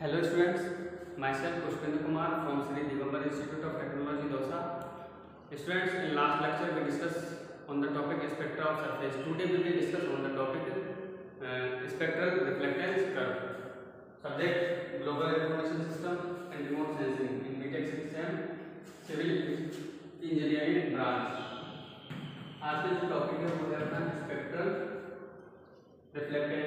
Hello students myself Pushpendra Kumar from Shri Digambar institute of technology Dausa students in last lecture we discuss on the topic spectra of surface today we will discuss on the topic spectral reflectance curve subject global information system and remote sensing in BTech system civil engineering branch आज के जो topic है वो है spectral reflectance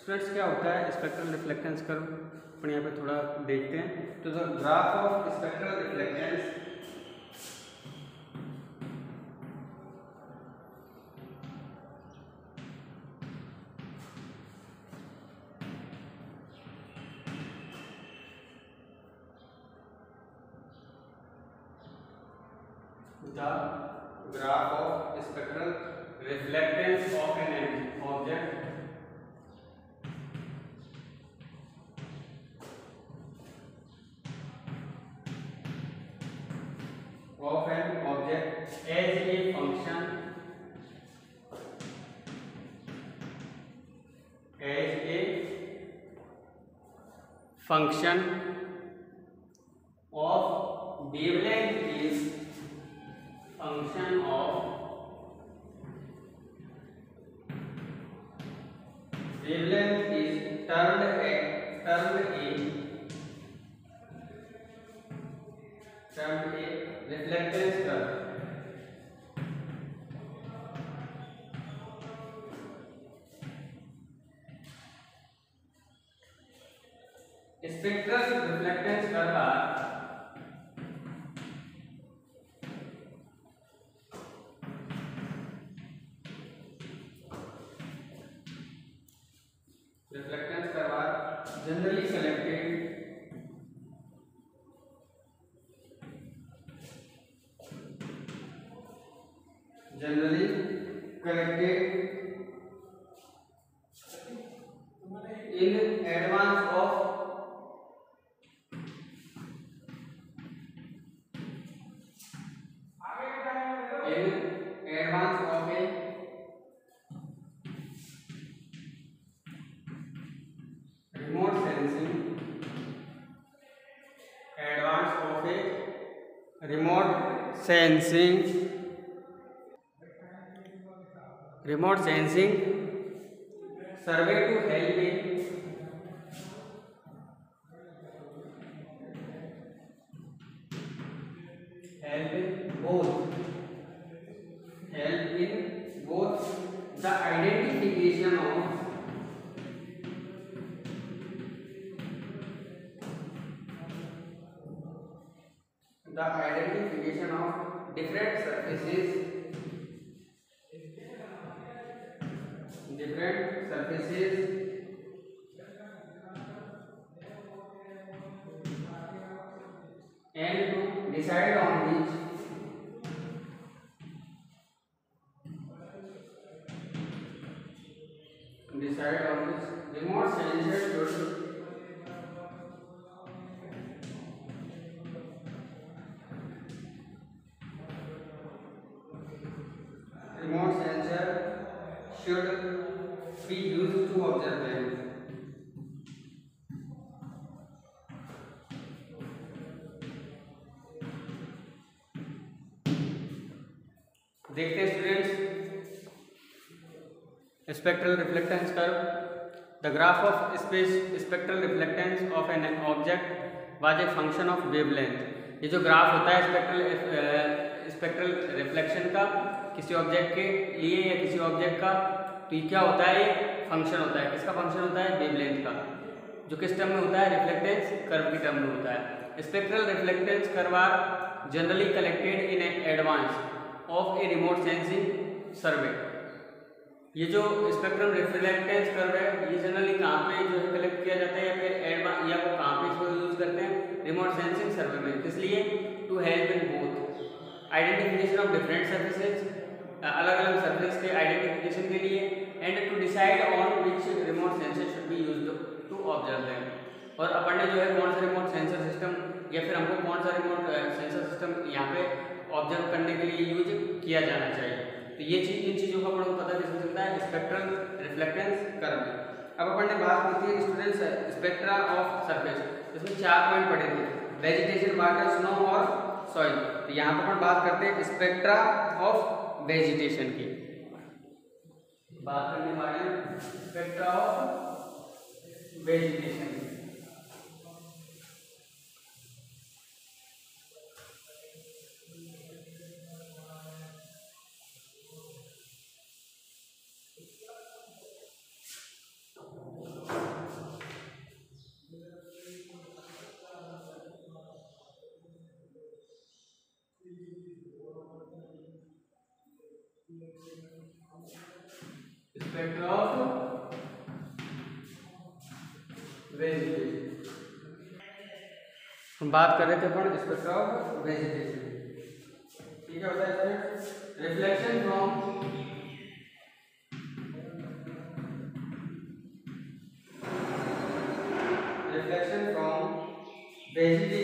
students क्या होता है? Spectral reflectance curve अपन यहाँ पे थोड़ा देखते हैं। तो the graph of spectral reflectance the graph of spectral reflectance of an object as a function as a function of wavelength is function of wavelength is termed a termed a termed a reflectance spectral reflectance curve are reflectance curve generally collected in advance of a remote sensing advance of a remote sensing remote sensing survey to help in the identification of different surfaces different surfaces and to decide on which remote sensor should be used to observe them. देखते हैं students spectral reflectance curve the graph of space spectral reflectance of an object was a function of wavelength ये जो graph होता है spectral spectral reflection का किसी object के लिए या किसी ऑब्जेक्ट का तो ये क्या होता है? फ़ंक्शन होता है। किसका फ़ंक्शन होता है? वेवलेंथ का। जो किस टर्म में होता है? रिफ्लेक्टेंस कर्व की टर्म में होता है। Spectral reflectance curve are generally collected in advance of a remote sensing survey ये जो स्पेक्ट्रम रिफ्लेक्टेंस कर्व है, ये जनरली कहाँ पे जो है कलेक्ट किया जाता है या फिर एडवांस या वो कहाँ पे इसको यूज़ करते हैं? रिमोट सेंसिंग सर्वे में। इसलिए to help in both identification of different services अलग अलग सर्विस के आइडेंटिफिकेशन के लिए and to decide on which remote sensor should be use to observe them और अपन ने जो है कौन सा रिमोट सेंसर सिस्टम या फिर हमको कौन सा रिमोट सेंसर सिस्टम यहाँ पे ऑब्ज़र्व करने के लिए यूज़ किया जाना चाहिए। तो ये चीज़, इन चीज़ों का अपन पता कैसे चलता है? स्पेक्ट्रल रिफ्लेक्टेंस कर्व अब अपन ने बात की थी स्टूडेंट्स स्पेक्ट्रा ऑफ़ सरफेस इसमें चार पॉइंट पढ़े थे। वेजिटेशन वाटर स्नो और सॉइल तो यहाँ पर अपन बात करते हैं स्पेक्ट्रा ऑफ़ वेजिटेशन की। बात करने वाले स्पेक्ट्रा ऑफ़ वेजिटेशन बात कर रहे थे अपन स्पेक्ट्रा ऑफ़ वेजिटेशन ठीक है बताइए reflection from reflection from vegetation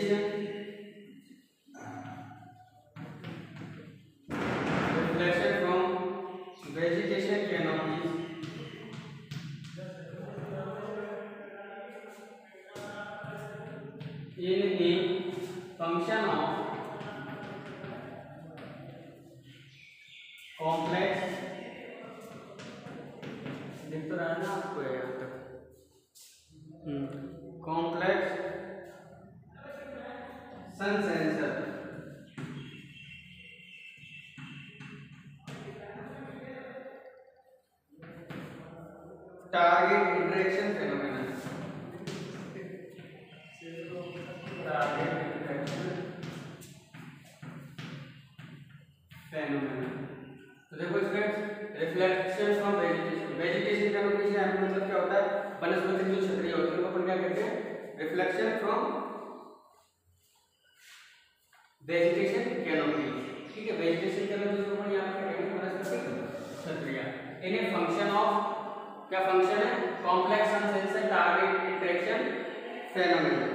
function of complex लिख तो रहा है ना आपको यहाँ तक। Complex sun sensor. क्या कहते हैं रिफ्लेक्शन फ्रॉम वेजिटेशन कैनोपी ठीक है वेजिटेशन कैनोपी को ऊपर यहाँ पे कहेंगे वनस्पति क्षत्रिय इन ए फ़ंक्शन ऑफ़ क्या फ़ंक्शन है? Complex sensor target interaction phenomenon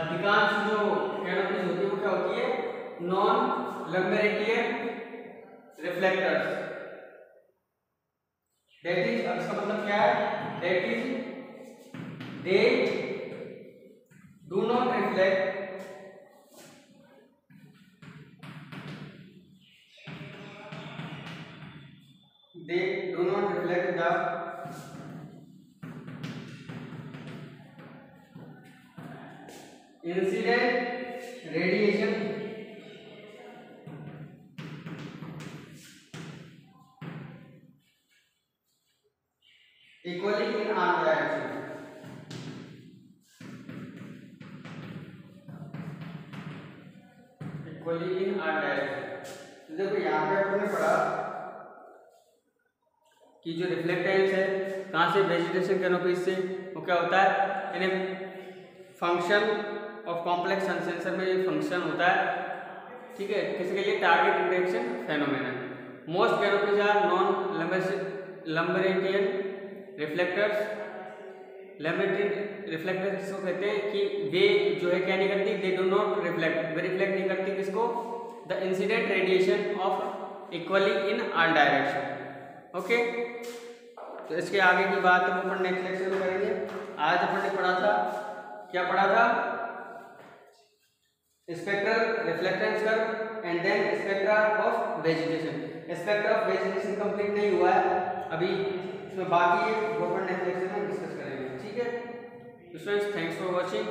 अधिकांश जो कैनोपीज होती है, वो क्या होती है? Non Lambertian reflectors that is इसका मतलब क्या है? That is they do not reflect they do not reflect the incident radiation equally in all direction equally in all direction देखो यहाँ पे हमने पढ़ा कि जो रिफ्लेक्टेंस है, कहाँ से वेजिटेशन के अनुपात से वो क्या होता है? फ़ंक्शन ऑफ़ कॉम्प्लेक्स सेंसर में ये फ़ंक्शन होता है। ठीक है? किसके लिए target interaction phenomenon most canopies are non Lambertian reflectors laminated reflector किसको कहते हैं? कि वे जो है क्या नहीं करती? दे डू नॉट रिफ्लेक्ट वे रिफ्लेक्ट नहीं करती किसको? The incident radiation of equally in all direction okay तो इसके आगे की बात हम अपन नेक्स्ट लेक्चर में करेंगे। आज अपन ने पढ़ा था। क्या पढ़ा था? Spectral reflectance curve and then spectra of vegetation spectra of vegetation complete नहीं हुआ है। अभी इसमें बाकी है डिस्कस करेंगे। ठीक है? Students thanks for watching